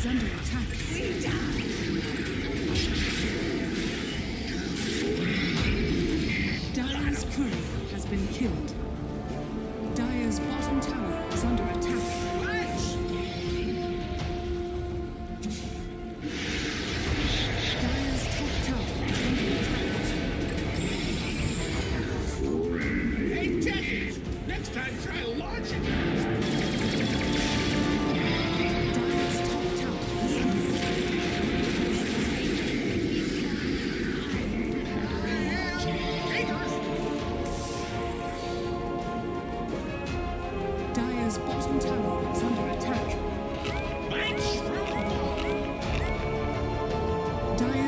is under attack. We die. Dire's courier has been killed. Dire's bottom tower is under attack.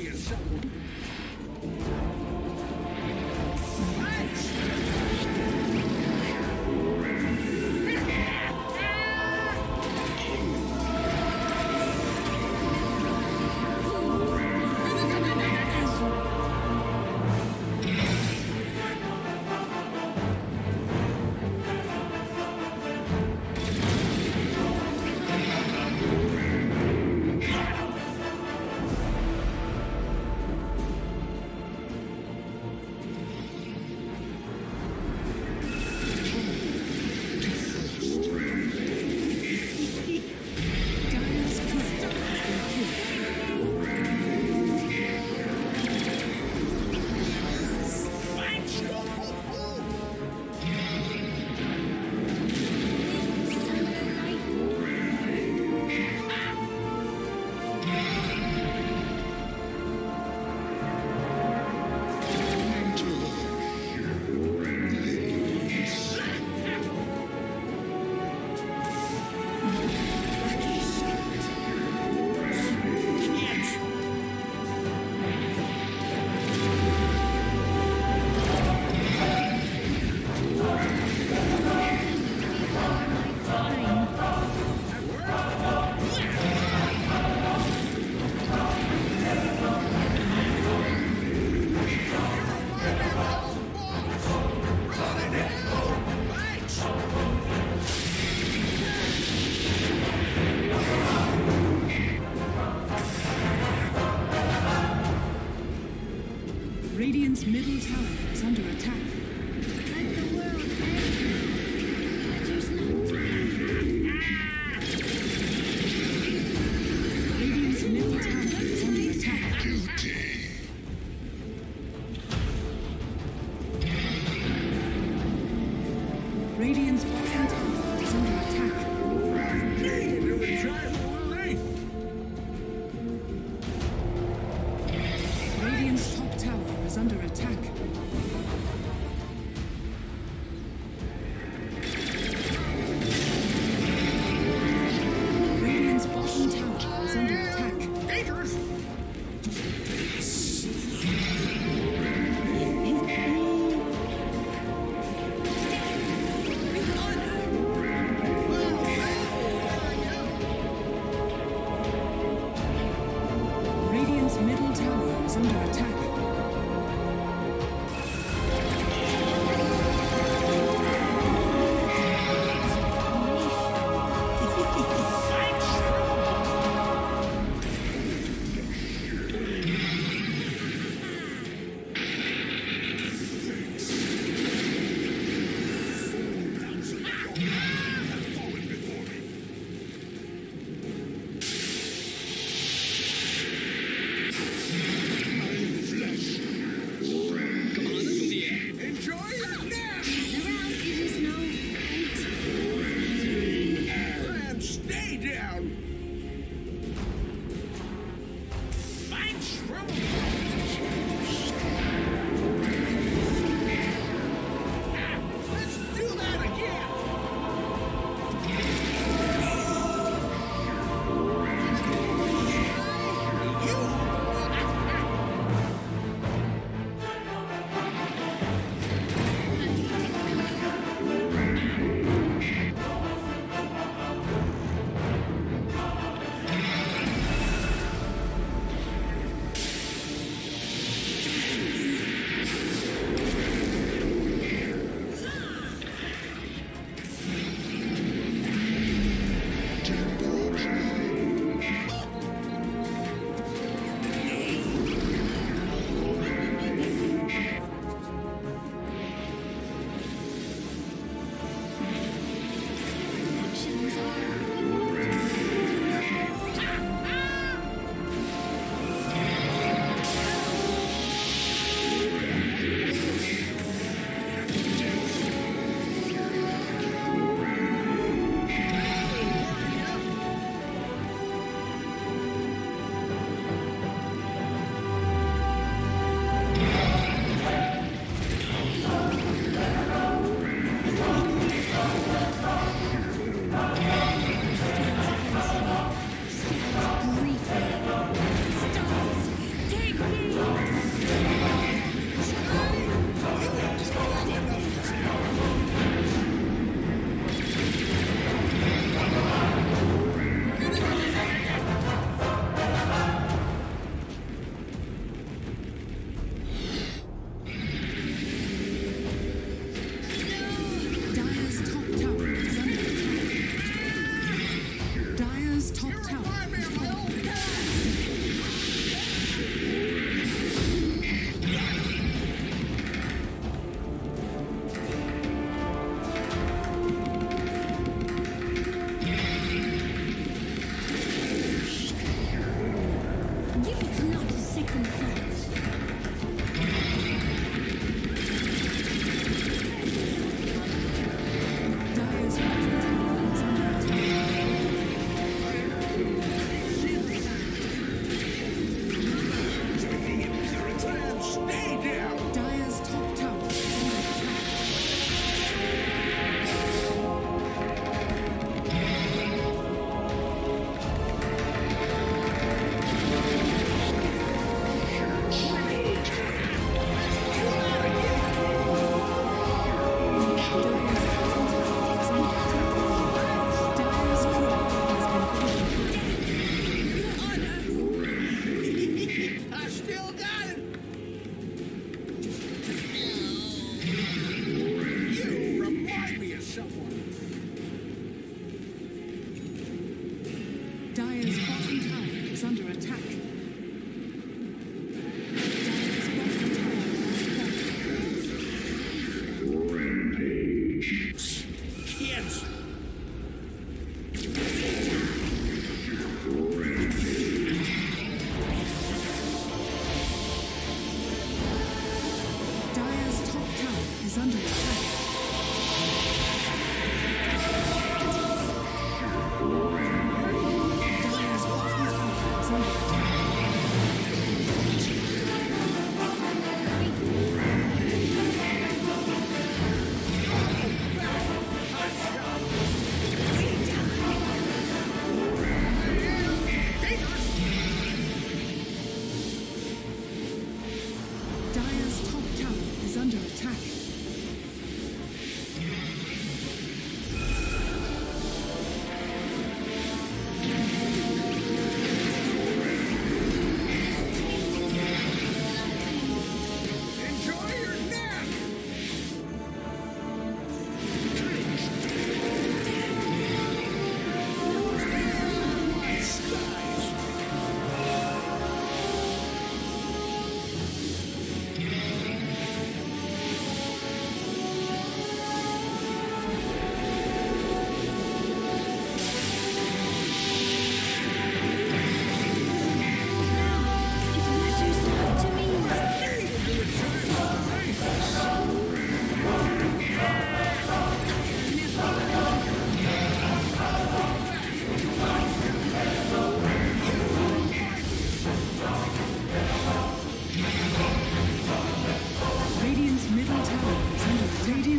Remind me of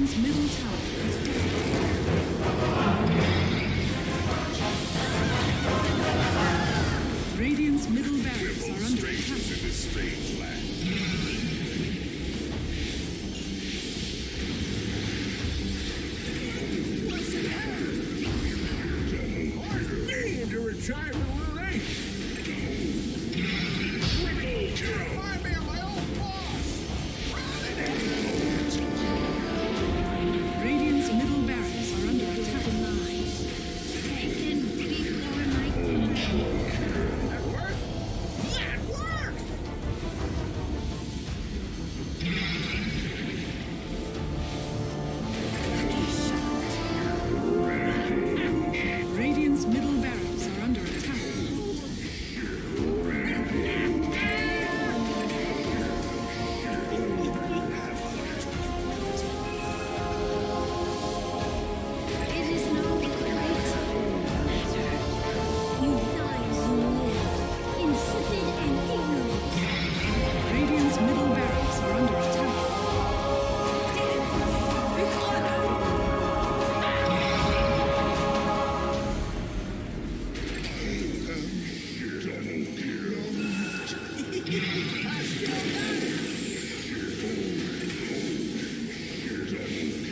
Radiant's middle tower.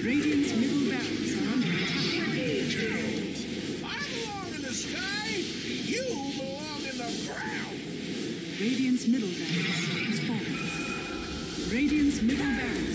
Radiant's middle barracks are under attack. I belong in the sky. You belong in the ground. Is falling. Radiant's middle barracks.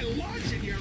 I lodge in your